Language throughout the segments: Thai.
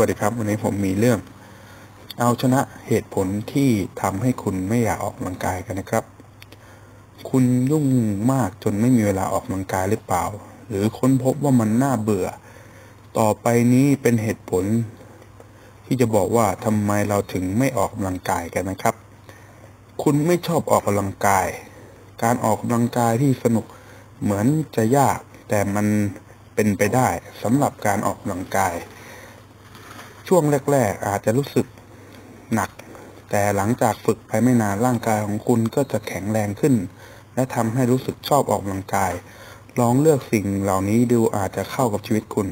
วัสดีครับวันนี้ผมมีเรื่อง เอาชนะเหตุผลที่ทำให้คุณไม่อยากออกกำลังกายกันนะครับ คุณยุ่งมากจนไม่มีเวลาออกกำลังกายหรือเปล่า หรือค้นพบว่ามันน่าเบื่อ ต่อไปนี้เป็นเหตุผล ที่จะบอกว่าทำไมเราถึงไม่ออกกำลังกายกันนะครับ คุณไม่ชอบออกกำลังกาย การออกกำลังกายที่สนุกเหมือนจะยาก แต่มันเป็นไปได้สำหรับการออกกำลังกาย ช่วงแรก ๆ อาจจะรู้สึกหนัก แต่หลังจากฝึกไปไม่นานร่างกายของคุณก็จะแข็งแรงขึ้น และทำให้รู้สึกชอบออกกำลังกาย ลองเลือกสิ่งเหล่านี้ดูอาจจะเข้ากับชีวิตคุณ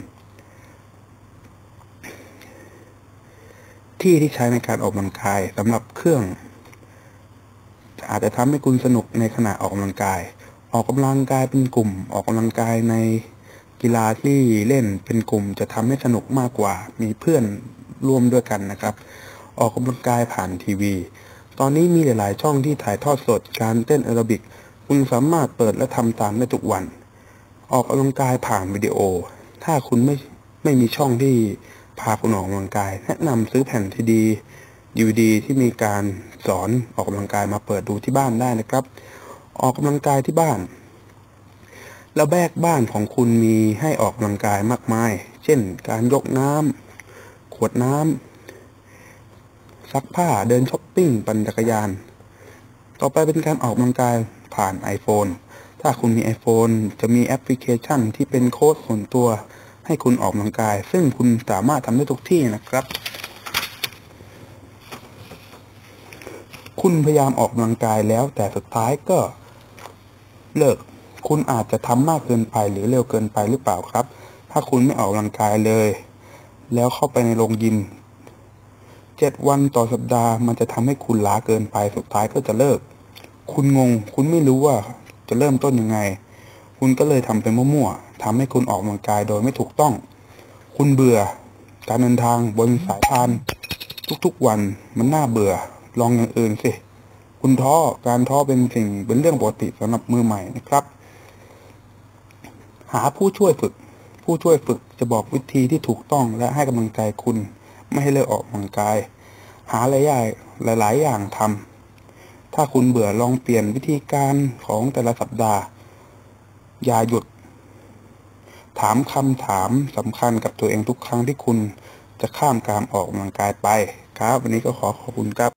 ที่ที่ใช้ในการออกกำลังกายสำหรับเครื่อง อาจจะทำให้คุณสนุกในขณะออกกำลังกาย ออกกำลังกายเป็นกลุ่ม ออกกำลังกายใน กีฬาที่เล่นเป็นกลุ่มจะทำให้สนุกมากกว่า มีเพื่อนร่วมด้วยกันนะครับ ออกกำลังกายผ่านทีวี ตอนนี้มีหลาย ๆ ช่องที่ถ่ายทอดสดการเต้นแอโรบิก คุณสามารถเปิดและทำตามได้ทุกวัน ออกกำลังกายผ่านวิดีโอ ถ้าคุณไม่ไม่มีช่องที่พาคุณออกกำลังกาย แนะนำซื้อแผ่นทีดีดีวดีที่มีการสอนออกกำลังกายมาเปิดดูที่บ้านได้นะครับ ออกกำลังกายที่บ้าน แล้วแบกบ้านของคุณมีให้ออกกำลังกายมากมาย เช่น การยกน้ำขวดน้ำซักผ้าเดินช้อปปิ้งปั่นจักรยาน ต่อไปเป็นการออกกำลังกายผ่าน iPhone ถ้าคุณมี iPhone จะมีแอปพลิเคชันที่เป็นโค้ดส่วนตัว ให้คุณออกกำลังกาย ซึ่งคุณสามารถทำได้ทุกที่นะครับ คุณพยายามออกกำลังกายแล้วแต่สุดท้ายก็เลิก คุณอาจจะทำมากเกินไปหรือเร็วเกินไปหรือเปล่าครับ ถ้าคุณไม่ออกกำลังกายเลย แล้วเข้าไปในโรงยิมเจ็ดวันต่อสัปดาห์มันจะทำให้คุณล้าเกินไปสุดท้ายก็จะเลิก คุณงง คุณไม่รู้ว่าจะเริ่มต้นยังไง คุณก็เลยทำไปมั่วๆทำให้คุณออกกำลังกายโดยไม่ถูกต้อง คุณเบื่อ การเดินทางบนสายพานทุกๆวันมันน่าเบื่อ ลองอย่างอื่นสิ คุณท้อ การท้อเป็นสิ่งเป็นเรื่องปกติสำหรับมือใหม่นะครับ หาผู้ช่วยฝึก ผู้ช่วยฝึกจะบอกวิธีที่ถูกต้องและให้กำลังใจคุณ ไม่ให้เลิกออกกำลังกาย หาหลายอย่างหลาย ๆ อย่างทำถ้าคุณเบื่อลองเปลี่ยนวิธีการของแต่ละสัปดาห์ อย่าหยุด ถามคำถามสำคัญกับตัวเองทุกครั้งที่คุณจะข้ามการออกกำลังกายไป ครับ วันนี้ก็ขอขอบคุณครับ